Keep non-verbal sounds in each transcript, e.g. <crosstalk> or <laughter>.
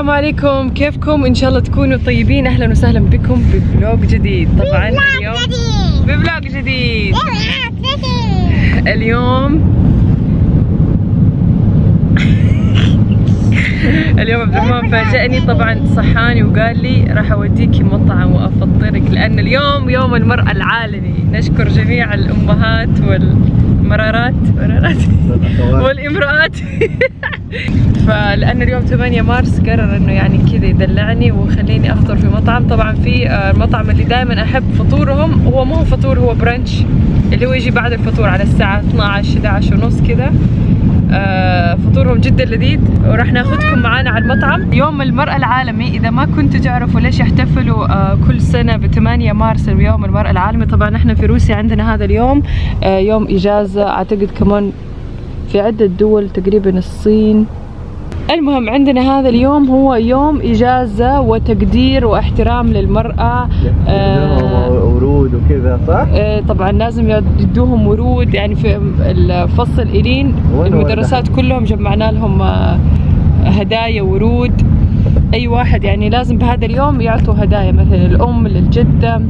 السلام عليكم. كيفكم؟ إن شاء الله تكونوا طيبين. أهلا وسهلا بكم بفلوج جديد. طبعا اليوم بفلوج جديد. اليوم <laughs> اليوم عبد الرحمن فاجأني. طبعا صحاني وقال لي راح اوديكي مطعم وأفطرك لأن اليوم يوم المرأة العالمي. نشكر جميع الأمهات والمرارات مرارات والإمرأات. <laughs> فلأن اليوم 8 مارس قرر إنه يعني كذا يدلعني ويخليني أفطر في مطعم. طبعا في آه، المطعم اللي دائما أحب فطورهم. هو مو فطور هو برانش اللي هو يجي بعد الفطور على الساعة 12 11 ونص كذا. آه، فطورهم جدا لذيذ. وراح ناخذكم معانا على المطعم. يوم المرأة العالمي. إذا ما كنتوا تعرفوا ليش يحتفلوا آه، كل سنة ب 8 مارس يوم المرأة العالمي. طبعا إحنا في روسيا عندنا هذا اليوم آه، يوم إجازة. أعتقد كمان في عدة دول تقريبا الصين المهم عندنا هذا اليوم هو يوم إجازة وتقدير واحترام للمرأة. آه، ورود وكذا صح؟ آه، طبعا لازم يدوهم ورود. يعني في الفصل إلين المدرسات كلهم جمعنا لهم آه، هدايا ورود. أي واحد يعني لازم بهذا اليوم يعطوا هدايا مثلا الأم للجدة.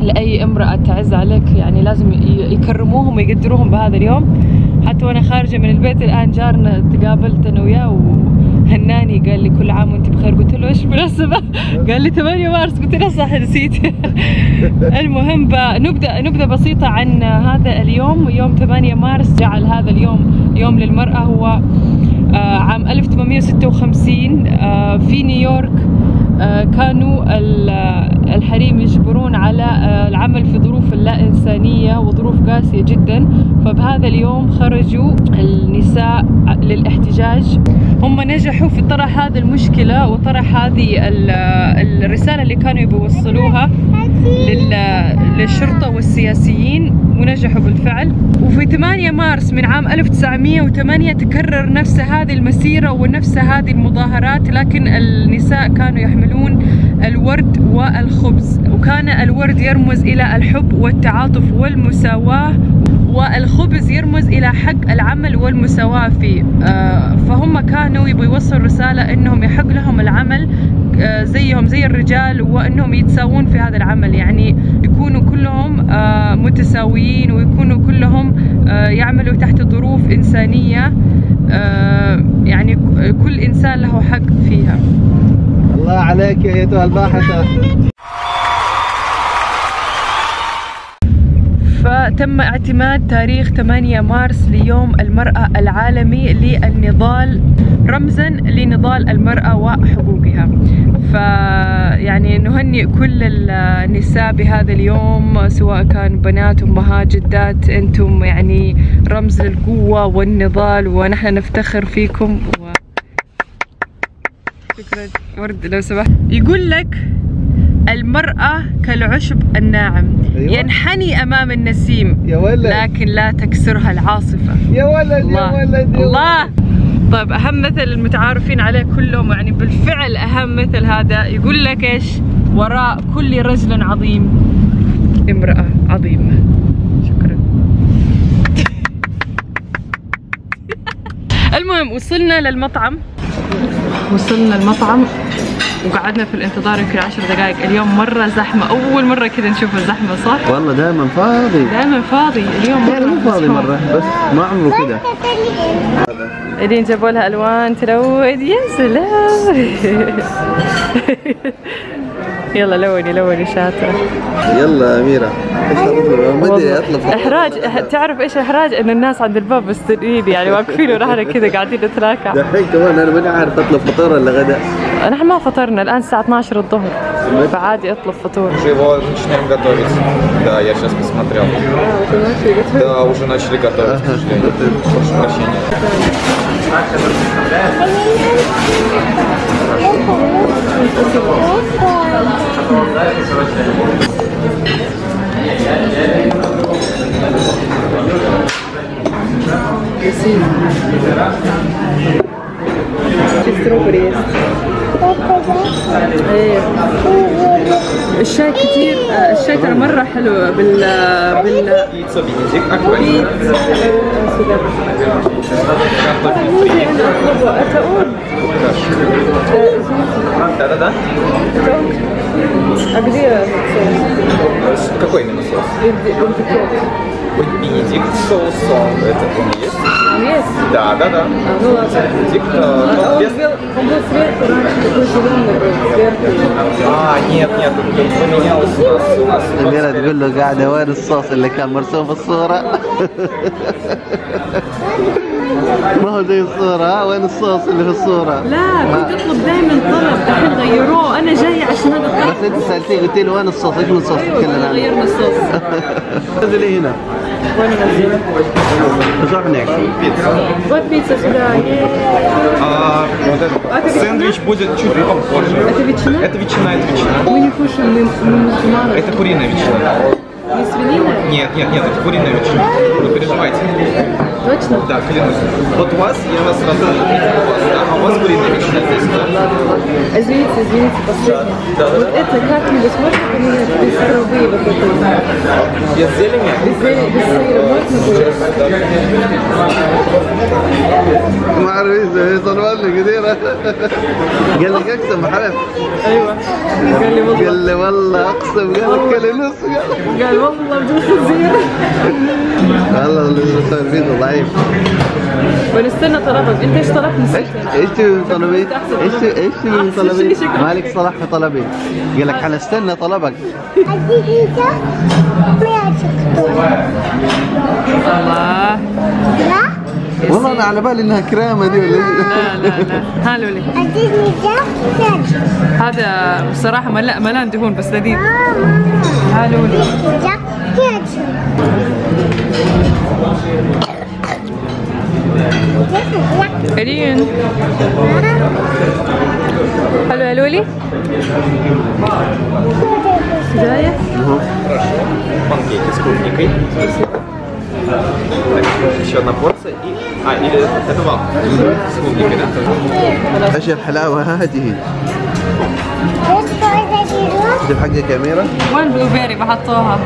لأي امرأة تعز عليك يعني لازم يكرموهم ويقدروهم بهذا اليوم. حتى وأنا خارجة من البيت الآن جارنا تقابلت أنا وياه وهناني قال لي كل عام وأنت بخير. قلت له إيش المناسبة؟ <laughs> قال لي 8 مارس. قلت له صح نسيت. <laughs> المهم نبدا نبدأ بسيطة عن هذا اليوم. يوم 8 مارس جعل هذا اليوم يوم للمرأة. هو آه، عام 1856 آه، في نيويورك. كانوا آه، الحريم يجبرون على آه، العمل في ظروف لا إنسانية وظروف قاسية جدا. فبهذا اليوم خرجوا النساء للاحتجاج. هم نجحوا في طرح هذه المشكلة وطرح هذه ال- الرسالة اللي كانوا يوصلوها لل- للشرطة والسياسيين. ونجحوا بالفعل. وفي 8 مارس من عام 1908 تكرر نفس هذه المسيرة ونفس هذه المظاهرات لكن النساء كانوا يحملون الورد والخبز. وكان الورد يرمز إلى الحب والتعاطف والمساواة. والخبز يرمز إلى حق العمل والمساواة فيه. آه، فهم كانوا يبغوا يوصلوا رسالة إنهم يحق لهم العمل آه، زيهم زي الرجال وإنهم يتساوون في هذا العمل. يعني يكونوا كلهم آه، متساويين ويكونوا كلهم يعملوا تحت ظروف إنسانية آه، يعني كل إنسان له حق فيها. الله عليك يا أيتها الباحثة. فتم اعتماد تاريخ 8 مارس ليوم المرأة العالمي للنضال رمزا لنضال المرأة وحقوقها. فيعني نهنئ كل النساء بهذا اليوم سواء كان بنات أمهات جدات أنتم يعني رمز للقوة والنضال ونحن نفتخر فيكم و... شكرا. ورد لو سمحت. يقول لك المرأة كالعشب الناعم. أيوة. ينحني أمام النسيم يا ولد. لكن لا تكسرها العاصفة. يا ولد يا الله. ولد يا الله. طيب أهم مثل المتعارفين عليه كلهم يعني بالفعل أهم مثل هذا. يقول لك إيش؟ وراء كل رجل عظيم. امرأة عظيمة. شكرا. <laughs> المهم وصلنا للمطعم. وصلنا المطعم. وقعدنا في الانتظار يمكن عشر دقائق. اليوم مرة زحمة. أول مرة كذا نشوف الزحمة صح؟ والله دائما فاضي. دائما فاضي. اليوم يعني مو فاضي. مرة بس ما عمره كذا. بعدين جابوا لها ألوان تلون يا سلام يلا لوني لوني شاطره يلا يا أميرة ايش تطلب؟ ما ادري والله. اطلب احراج إح- تعرف ايش احراج انه الناس عند الباب مستنيين يعني واقفين ونحن كذا قاعدين نتراكع دحين كمان انا ماني عارف اطلب فطور ولا غداء نحن ما فطرنا الان الساعه 12 الظهر فعادي اطلب فطور Уже его начнем готовить. Да, я сейчас посмотрел. Да, уже начали готовить, к сожалению. Прошу прощения. الشاي كثير الشاي ترى مرة حلو بال بال بيتزا Да-да-да. А где соус? Какой именно соус? Бенедикт соус, он, это он есть? Есть? Да, да, да. А, ну ладно. Бенедикт, э, А но он без... был, он был сверху раньше такой зеленый был, сверху. А, нет, нет, он он поменялось у нас. У нас, у нас أميرة теперь- تقول له قاعدة وين الصوص اللي كان مرسوم في الصورة ما هو زي الصورة ها وين الصوص اللي في الصورة لا كنت اطلب دائما طلب دحين غيروه انا جاية عشان هذا الطلب بس انت سألتيه قلت له وين الصوص ايش من الصوص تتكلم عنه غيرنا الصوص نزلي هنا وين نزل؟ نروح هناك Вот пицца сюда. А, вот А это этот сэндвич будет чуть попозже. Это ветчина? Это ветчина, это ветчина. Мы не кушаем, мы, мы мусульманы. Это куриная ветчина. Не свинина? Нет, нет, нет, это куриная ветчина. Не переживайте. Точно? Да, клянусь. Вот у вас, я вас вас, да, а у вас куриная ветчина здесь, да? Извините, извините, последнее. Да, да, Вот это как-нибудь можно поменять без травы вот это? Без зелени? Без, зелени- без сыра можно будет? ما اعرف ايش صار لي كثيرة قال لك اقسم حلف ايوه قال لي والله قال لي والله اقسم قال لك كل نص قال قال والله بدون خنزير والله اللي صار الفيديو ضعيف ونستنى طلبك انت ايش طلبت ايش نسيت ايش تبي من طلبي؟ ايش ايش تبي من أحسن طلبي؟ شيء شكله. مالك صلاح في طلبي قال لك حنستنى طلبك الله. والله أنا على بالي إنها كرامة دي ولا لا لا لا. ها لولي هذا بصراحة ملا ملان دهون بس لذيذ. ها لولي كريم حلو يا لولي سجاية Панкейки с клубникой. Так, еще одна порция и... А, или это вам? С клубникой, да? ايش الحلاوه هذه؟ دي حقك يا اميره؟ وين بلو بيري بحطوها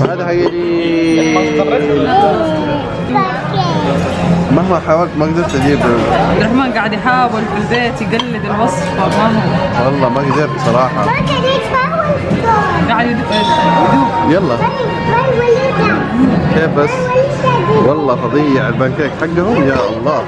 وهذا حقي <laughs> مهما حاولت ما قدرت أجيب. عبد الرحمن قاعد يحاول في البيت يقلد الوصفة ما هو. والله ما قدرت صراحة. قاعد يدوب يدوب. يلا. كيف بس؟ والله فظيع البانكيك حقهم يا الله.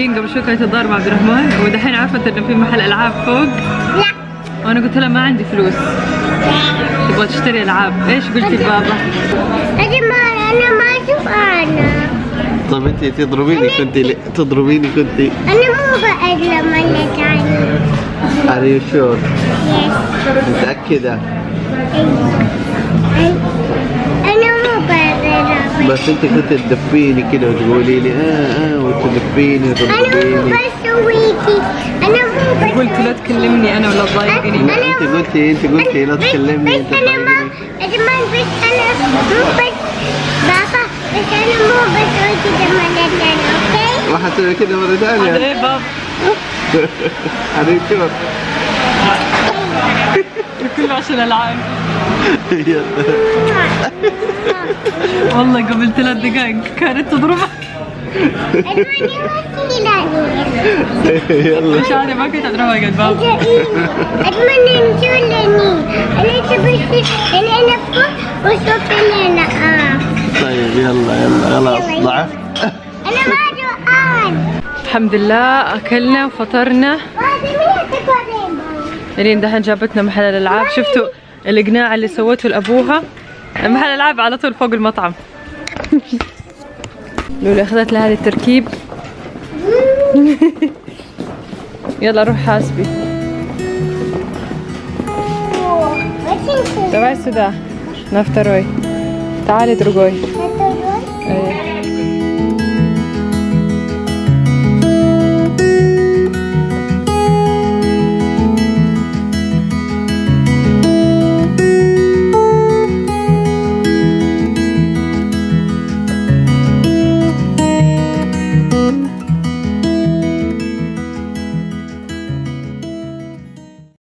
إلين قبل شوي كانت تضارب مع عبد الرحمن ودحين عرفت إنه في محل ألعاب فوق. لا. وأنا قلت لها ما عندي فلوس. تبغى تشتري ألعاب. إيش قلتي لبابا؟ أنا ما أنا ما أشوف أنا. طيب انت تضربيني كنت تضربيني كنت أنا مو بقعد لما نتعلم Are you sure؟ يس متأكدة؟ بقعد بس انت كنت تدفيني كده وتقولي لي آه آه وتدفيني وتضربيني بسويكي أنا مو قلت لا تكلمني أنا ولا تضايقني. لا أنت قلتي أنت قلتي لا تكلمني أنت بس أنا ما تضايقني أجمل بس أنا مو بس بابا بس أنا مو بسوي كده مرة تانية أوكي؟ راح أسوي كده مرة هذا ثانية إيه بابا؟ <laughs> عليك شور <laughs> كله عشان العاب <laughs> والله قبل ثلاث دقائق كانت وسيلة يلا. مش عارف ما كنت أضربها قد بابا نجولني أنا تبي أنا أنا فوق وشوف أنا آه. طيب يلا يلا خلاص ضعفت أنا ما جوعان الحمد لله أكلنا وفطرنا الين دحين جابتنا محل الألعاب. شفتوا؟ القناع اللي سوته لأبوها. لما هالالعاب على طول فوق المطعم. <laughs> لولا أخذت لها هذه التركيب. <laughs> يلا روح حاسبي. تبعي سدى نفتروي. تعالي درقوي إيه.